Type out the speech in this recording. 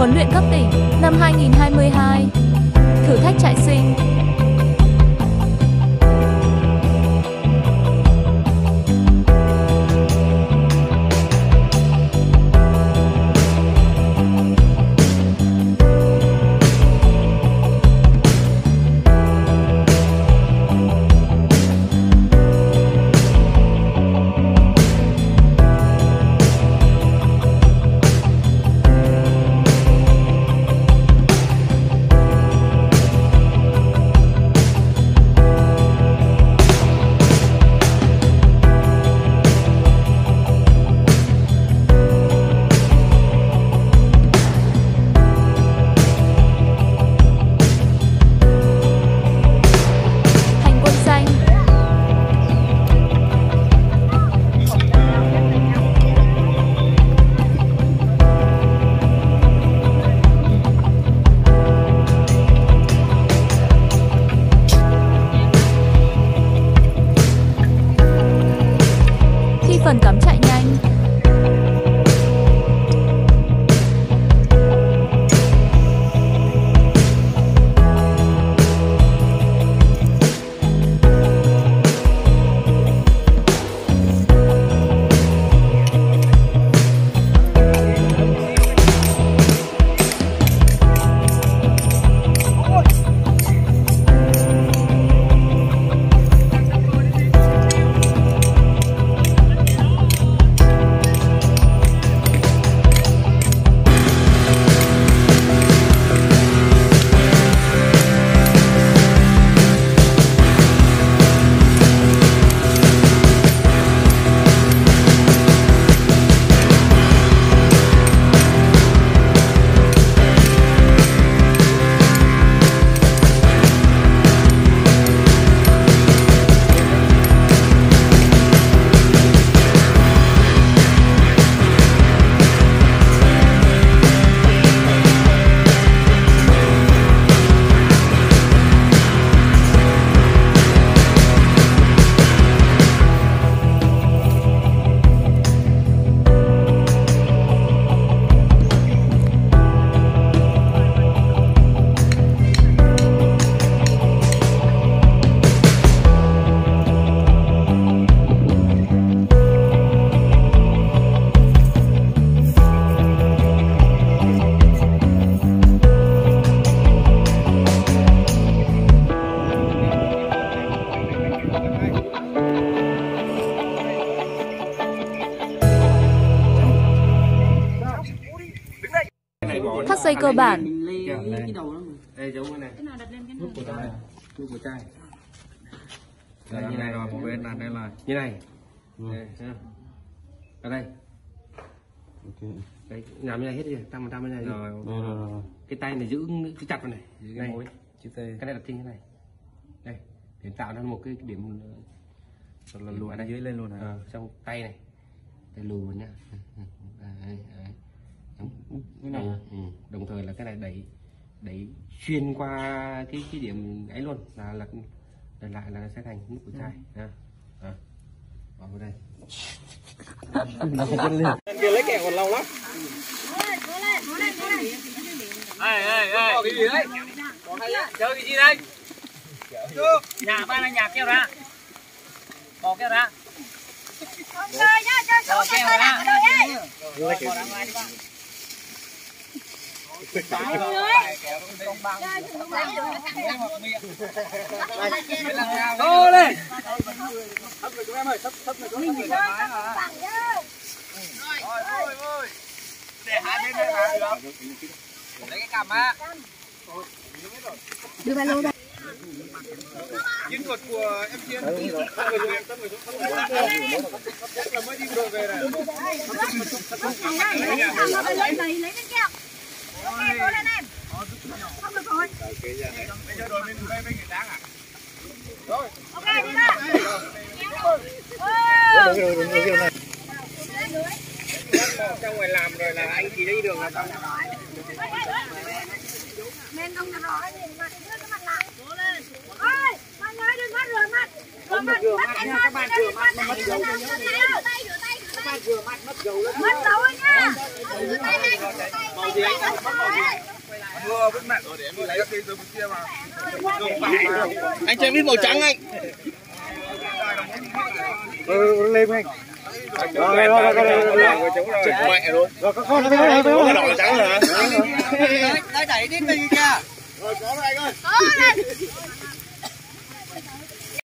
Huấn luyện cấp tỉnh năm 2022 Thử thách trại sinh cần cắm chạy nhanh. Dây cơ bản. Đây giống cái này. Cái nào đặt lên cái nút của chai nút của chai Đây, như này. rồi một bên đặt đây là như này. Đây, thấy không? ở đây. Ok. Đấy làm như này hết đi. Trăm phần trăm như này đi. rồi rồi rồi rồi. Cái tay này giữ giữ chặt vào này. Giữ này. cái mối chữ T. Cái này đặt trên cái này. Đây để tạo ra một cái điểm Rồi là lùa dưới lên luôn hả ờ, trong tay này. Tay lù vào nhá Ừ, ừ, đấy. Đúng. Cái này Ừ, ừ. đồng thời là cái này đẩy đẩy xuyên qua cái cái điểm ấy luôn là là là lại là nó sẽ thành nút của chai. À. À. vào vào đây. Không có kia lấy kẹo còn lâu lắm. Ê ê ê. Cái gì đấy? Chơi cái gì đây? Nhà ba là nhà keo ra. Bỏ keo ra. Chơi nhá chơi bỏ keo ra. lấy kẹo Go lên để hai bên đây là được lấy cái cằm á chiến thuật của em chiến tâm người xuống tâm người xuống chắc là mới đi đội về này lấy lấy lấy cái kẹo kẹo cố lên em không được rồi bây giờ đội bên bên bên người đáng à ok đi ra trong ngoài làm rồi là anh chỉ đi đường là xong nên không được rồi mà mặt đưa cái mặt lại lên ơi mọi người đừng có rửa mặt rửa mặt rửa mặt nha các bạn rửa mặt mà mất dấu rửa tay rửa tay rửa tay mất dấu rồi nha Từ tay này màu gì anh Mưa vẫn mặn rồi để em lấy cái cây từ bên kia mà. anh cho em ít màu trắng anh Ừ, lên anh. Rồi, rồi, rồi, rồi, rồi, rồi. chụp mẹ luôn Rồi, có con nó phải phải có đỏ trắng hả Rồi, có rồi anh ơi. Có lên